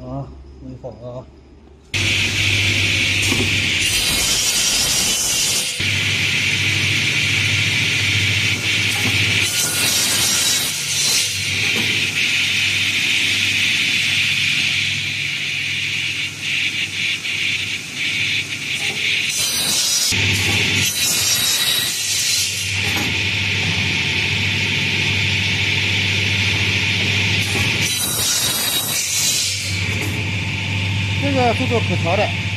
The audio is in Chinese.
啊，没放啊。这个速度可调的。